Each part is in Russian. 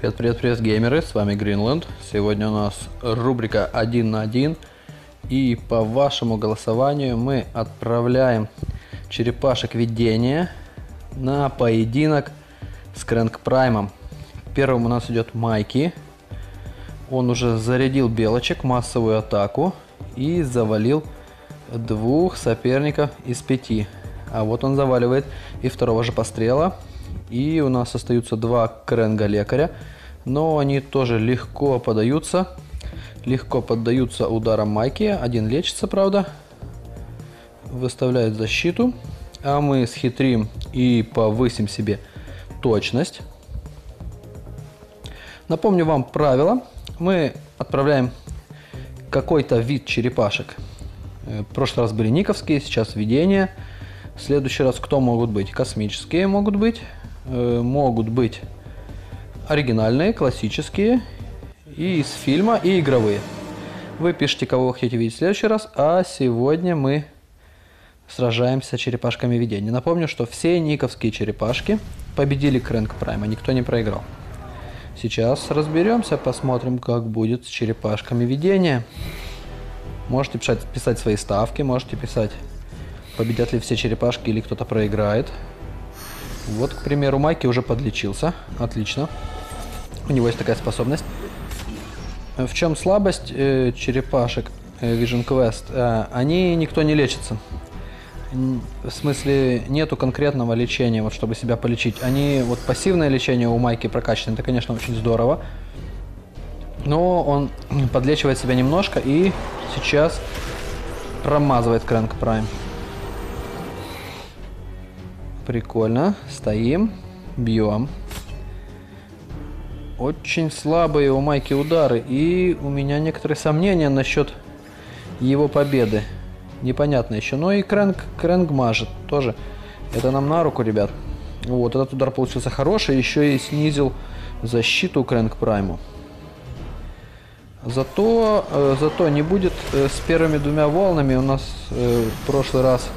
Привет, привет, привет, геймеры, с вами Гринленд. Сегодня у нас рубрика 1 на 1. И по вашему голосованию мы отправляем черепашек видения на поединок с Крэнк Праймом. Первым у нас идет Майки. Он уже зарядил белочек, массовую атаку и завалил двух соперников из пяти. А вот он заваливает и второго же пострела. И у нас остаются два кренга лекаря. Но они тоже легко подаются. Легко поддаются ударам майки. Один лечится, правда. Выставляет защиту. А мы схитрим и повысим себе точность. Напомню вам правила. Мы отправляем какой-то вид черепашек. Э, в прошлый раз были никовские, сейчас видения. В следующий раз кто могут быть? Космические могут быть. Э, могут быть оригинальные, классические, и из фильма, и игровые. Вы пишите, кого вы хотите видеть в следующий раз, а сегодня мы сражаемся с черепашками видения. Напомню, что все никовские черепашки победили Крэнк Прайма, никто не проиграл. Сейчас разберемся, посмотрим, как будет с черепашками видения. Можете писать, писать свои ставки, можете писать, победят ли все черепашки или кто-то проиграет. Вот, к примеру, Майки уже подлечился. Отлично. У него есть такая способность. В чем слабость э, черепашек э, Vision Quest? Э, они никто не лечится. В смысле, нету конкретного лечения, вот чтобы себя полечить. Они, вот пассивное лечение у Майки прокачано, это, конечно, очень здорово. Но он подлечивает себя немножко и сейчас промазывает Крэнк Прайм. Прикольно. Стоим. Бьем. Очень слабые у Майки удары. И у меня некоторые сомнения насчет его победы. Непонятно еще. Но и Крэнк, Крэнк мажет тоже. Это нам на руку, ребят. Вот, этот удар получился хороший. Еще и снизил защиту Крэнк Прайму. Зато, э, зато не будет э, с первыми двумя волнами. У нас э, в прошлый раз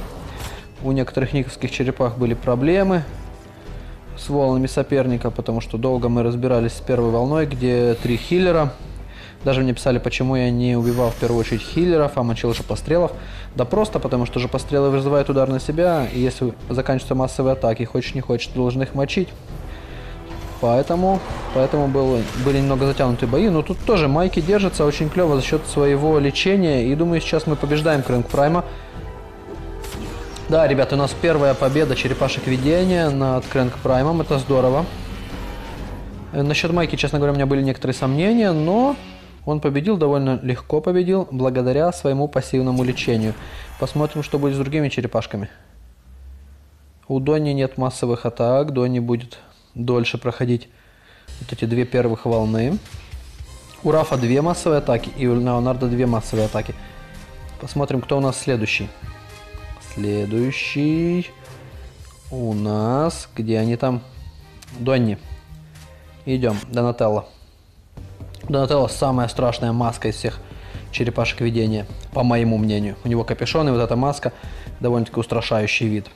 у некоторых никовских черепах были проблемы с волнами соперника, потому что долго мы разбирались с первой волной, где три хиллера. Даже мне писали, почему я не убивал в первую очередь хиллеров, а мочил же пострелов. Да просто потому, что же пострелы вызывают удар на себя, и если заканчиваются массовые атаки, хочешь не хочешь, ты должен их мочить. Поэтому, поэтому был, были немного затянутые бои. Но тут тоже Майки держится очень клево за счет своего лечения. И думаю, сейчас мы побеждаем Крэнк Прайма. Да, ребята, у нас первая победа черепашек видения над Крэнк Праймом. Это здорово. Э, насчет Майки, честно говоря, у меня были некоторые сомнения, но он победил, довольно легко победил, благодаря своему пассивному лечению. Посмотрим, что будет с другими черепашками. У Донни нет массовых атак, Донни будет дольше проходить вот эти две первых волны. У Рафа две массовые атаки и у Леонардо две массовые атаки. Посмотрим, кто у нас следующий. Следующий у нас... Где они там? Донни. Идем. Донателло. Донателло самая страшная маска из всех черепашек видения, по моему мнению. У него капюшон и вот эта маска довольно-таки устрашающий вид.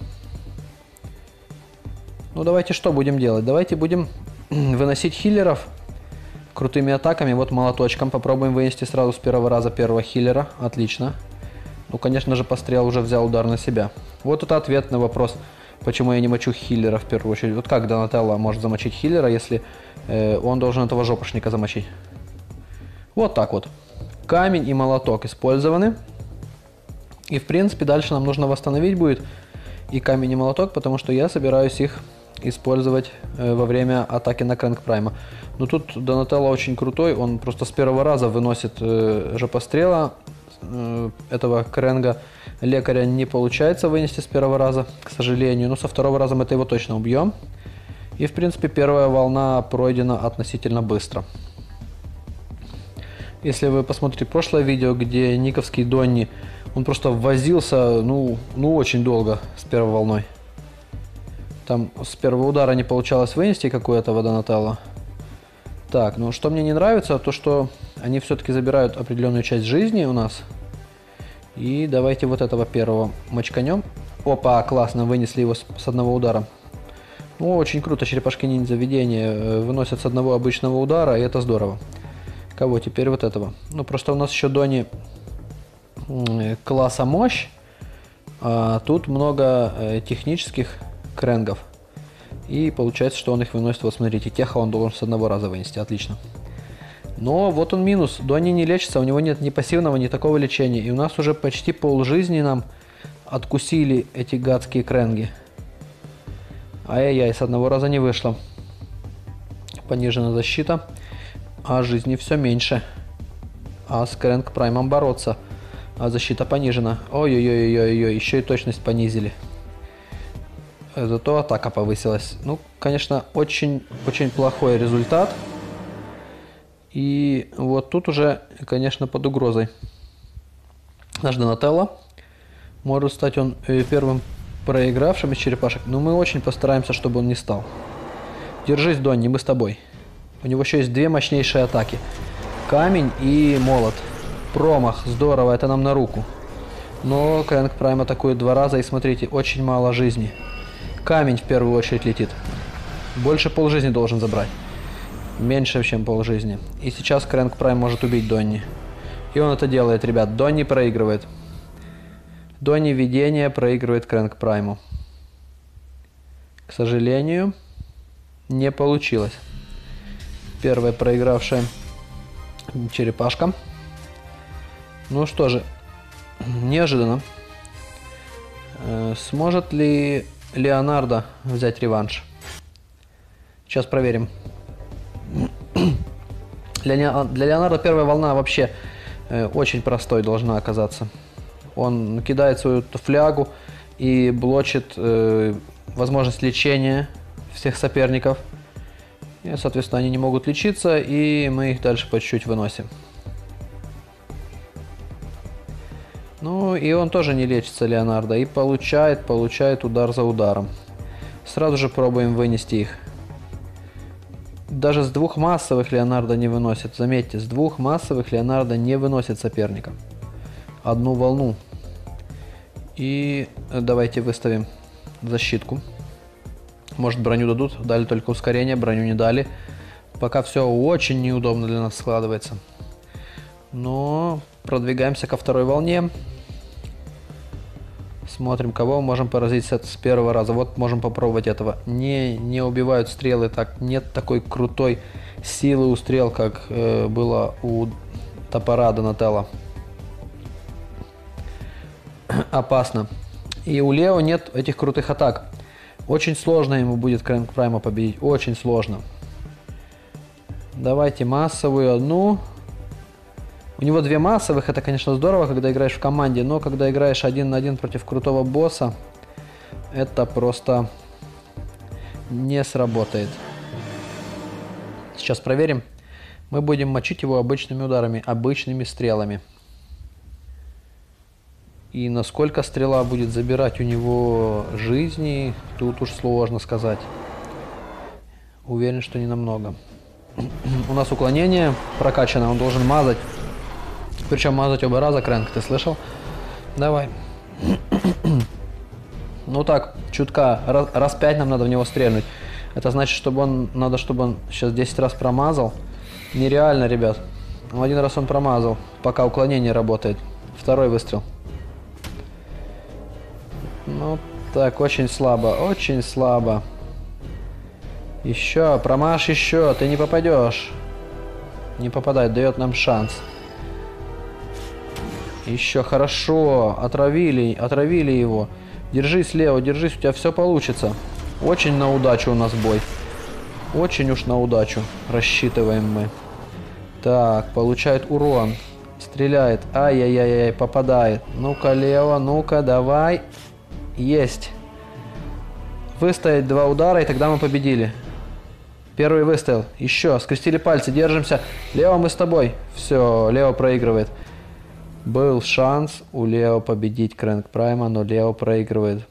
Ну давайте что будем делать? Давайте будем выносить хиллеров крутыми атаками. Вот молоточком попробуем вынести сразу с первого раза первого хиллера. Отлично. Ну, конечно же, пострел уже взял удар на себя. Вот это ответ на вопрос, почему я не мочу хиллера в первую очередь. Вот как Донателло может замочить хиллера, если э, он должен этого жопошника замочить? Вот так вот. Камень и молоток использованы. И, в принципе, дальше нам нужно восстановить будет и камень и молоток, потому что я собираюсь их использовать э, во время атаки на Крэнк Прайма. Но тут Донателло очень крутой, он просто с первого раза выносит э, жопострела, этого кренга лекаря не получается вынести с первого раза, к сожалению. Но со второго раза мы это его точно убьем. И, в принципе, первая волна пройдена относительно быстро. Если вы посмотрите прошлое видео, где Никовский Донни, он просто возился, ну, ну очень долго с первой волной. Там с первого удара не получалось вынести какую-то водонатала. Так, ну что мне не нравится, то что они все-таки забирают определенную часть жизни у нас. И давайте вот этого первого мочканем. Опа, классно, вынесли его с, с одного удара. Ну, очень круто, черепашки ниндзя видение э, выносят с одного обычного удара, и это здорово. Кого теперь вот этого? Ну, просто у нас еще Дони м, класса мощь, а тут много э, технических кренгов. И получается, что он их выносит, вот смотрите, теха он должен с одного раза вынести, отлично. Но вот он минус, Дони не лечится, у него нет ни пассивного, ни такого лечения. И у нас уже почти пол жизни нам откусили эти гадские кренги. Ай-яй-яй, с одного раза не вышло. Понижена защита, а жизни все меньше. А с Крэнк Праймом бороться. А защита понижена. Ой-ой-ой-ой-ой, еще и точность понизили. Зато атака повысилась. Ну, конечно, очень-очень плохой результат. И вот тут уже, конечно, под угрозой. Наш Донателло. Может стать он э, первым проигравшим из черепашек, но мы очень постараемся, чтобы он не стал. Держись, Донни, мы с тобой. У него еще есть две мощнейшие атаки. Камень и молот. Промах, здорово, это нам на руку. Но Крэнк Прайм атакует два раза, и смотрите, очень мало жизни. Камень в первую очередь летит. Больше полжизни должен забрать. Меньше, чем полжизни. И сейчас Крэнк Прайм может убить Донни. И он это делает, ребят. Донни проигрывает. До неведения проигрывает Крэнк Прайму. К сожалению, не получилось. Первая проигравшая черепашка. Ну что же, неожиданно. Э, сможет ли Леонардо взять реванш? Сейчас проверим. Для Леонардо первая волна вообще э, очень простой должна оказаться. Он кидает свою флягу и блочит э, возможность лечения всех соперников. И, соответственно, они не могут лечиться, и мы их дальше по чуть-чуть выносим. Ну, и он тоже не лечится, Леонардо, и получает, получает удар за ударом. Сразу же пробуем вынести их. Даже с двух массовых Леонардо не выносит. Заметьте, с двух массовых Леонардо не выносит соперника. Одну волну и давайте выставим защитку. Может броню дадут, дали только ускорение, броню не дали. Пока все очень неудобно для нас складывается. Но продвигаемся ко второй волне. Смотрим, кого можем поразить с первого раза. Вот можем попробовать этого. Не, не убивают стрелы так. Нет такой крутой силы у стрел, как э, было у топора Донателла опасно. И у Лео нет этих крутых атак. Очень сложно ему будет Крэнк Прайма победить. Очень сложно. Давайте массовую одну. У него две массовых. Это, конечно, здорово, когда играешь в команде. Но когда играешь один на один против крутого босса, это просто не сработает. Сейчас проверим. Мы будем мочить его обычными ударами, обычными стрелами. И насколько стрела будет забирать у него жизни, тут уж сложно сказать. Уверен, что не намного. у нас уклонение прокачано, он должен мазать. Причем мазать оба раза, Крэнк, ты слышал? Давай. ну так, чутка, раз, раз 5 нам надо в него стрельнуть. Это значит, чтобы он, надо, чтобы он сейчас 10 раз промазал. Нереально, ребят. Один раз он промазал, пока уклонение работает. Второй выстрел. Ну, так, очень слабо, очень слабо. Еще, промажь еще, ты не попадешь. Не попадает, дает нам шанс. Еще хорошо, отравили, отравили его. Держись, Лео, держись, у тебя все получится. Очень на удачу у нас бой. Очень уж на удачу рассчитываем мы. Так, получает урон. Стреляет. Ай-яй-яй-яй, попадает. Ну-ка, Лео, ну-ка, давай. Есть. Выстоять два удара, и тогда мы победили. Первый выстрел. Еще. Скрестили пальцы. Держимся. Лео, мы с тобой. Все, Лео проигрывает. Был шанс у Лео победить Крэнк Прайма, но Лео проигрывает.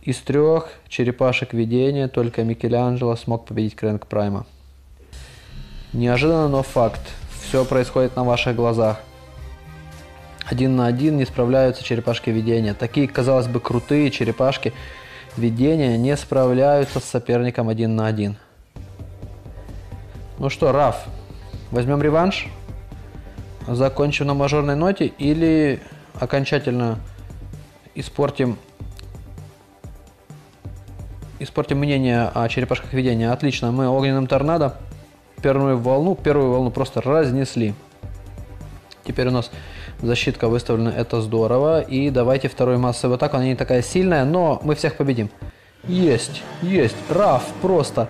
Из трех черепашек видения только Микеланджело смог победить Крэнк Прайма. Неожиданно, но факт. Все происходит на ваших глазах. Один на один не справляются черепашки видения. Такие, казалось бы, крутые черепашки видения не справляются с соперником один на один. Ну что, Раф, возьмем реванш? Закончим на мажорной ноте или окончательно испортим испортим мнение о черепашках видения. Отлично, мы огненным торнадо первую волну, первую волну просто разнесли. Теперь у нас защитка выставлена, это здорово. И давайте вторую массовую атаку, она не такая сильная, но мы всех победим. Есть, есть, Раф просто,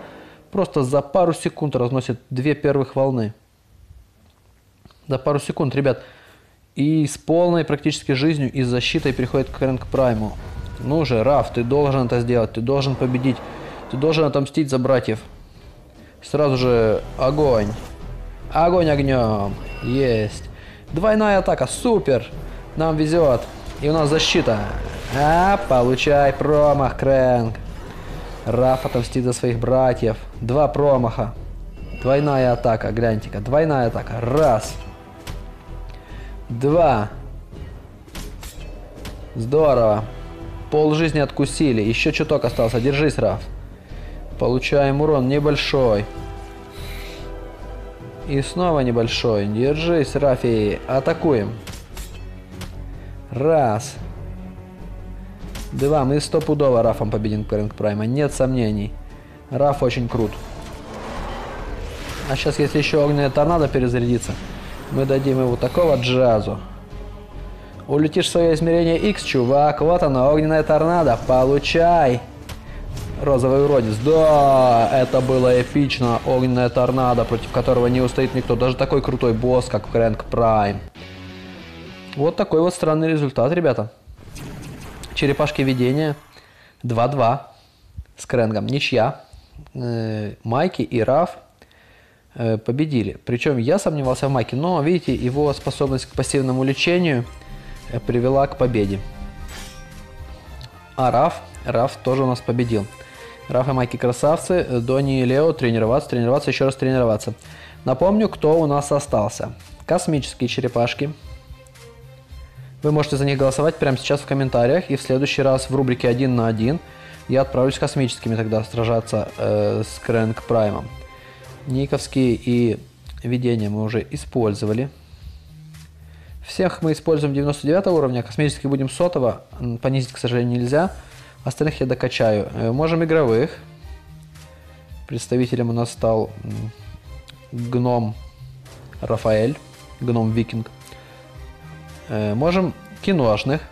просто за пару секунд разносит две первых волны. За пару секунд, ребят. И с полной практически жизнью и защитой переходит к Рэнк Прайму. Ну же, Раф, ты должен это сделать, ты должен победить. Ты должен отомстить за братьев. Сразу же огонь. Огонь огнем. Есть. Двойная атака, супер. Нам везет. И у нас защита. А, получай промах, Крэнк. Раф отомстит за своих братьев. Два промаха. Двойная атака, гляньте-ка. Двойная атака. Раз. Два. Здорово. Пол жизни откусили. Еще чуток остался. Держись, Раф. Получаем урон небольшой. И снова небольшой. Держись, Рафи. Атакуем. Раз. Два. Мы стопудово Рафом победим Крэнк Прайма. Нет сомнений. Раф очень крут. А сейчас, если еще огненная торнадо перезарядится, мы дадим ему такого джазу. Улетишь в свое измерение X, чувак. Вот оно, огненная торнадо. Получай. Розовый уродец. Да, это было эпично. Огненная торнадо, против которого не устоит никто. Даже такой крутой босс, как Крэнк Прайм. Вот такой вот странный результат, ребята. Черепашки видения. 2-2 с Крэнгом. Ничья. Э, Майки и Раф победили. Причем я сомневался в Майке, но, видите, его способность к пассивному лечению – Э, привела к победе. А Раф, Раф тоже у нас победил. Раф и Майки красавцы, Дони и Лео тренироваться, тренироваться, еще раз тренироваться. Напомню, кто у нас остался. Космические черепашки. Вы можете за них голосовать прямо сейчас в комментариях. И в следующий раз в рубрике 1 на 1 я отправлюсь космическими тогда сражаться э, с Крэнк Праймом. Никовские и видения мы уже использовали. Всех мы используем 99 уровня, космических будем сотого, понизить, к сожалению, нельзя. Остальных я докачаю. Э, можем игровых. Представителем у нас стал гном Рафаэль, гном Викинг. Э, можем киношных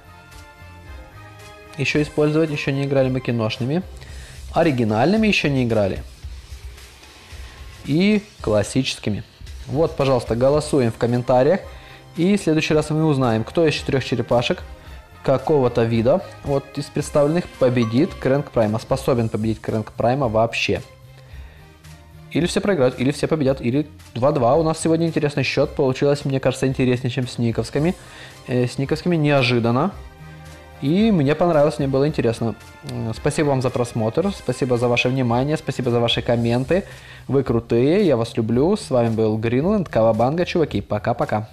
еще использовать, еще не играли мы киношными. Оригинальными еще не играли. И классическими. Вот, пожалуйста, голосуем в комментариях. И в следующий раз мы узнаем, кто из четырех черепашек какого-то вида вот из представленных победит Крэнк Прайма, способен победить Крэнк Прайма вообще. Или все проиграют, или все победят, или 2-2. У нас сегодня интересный счет. Получилось, мне кажется, интереснее, чем с Никовскими. Э, с Никовскими неожиданно. И мне понравилось, мне было интересно. Спасибо вам за просмотр, спасибо за ваше внимание, спасибо за ваши комменты. Вы крутые, я вас люблю. С вами был Гринленд, Кавабанга, чуваки. Пока-пока.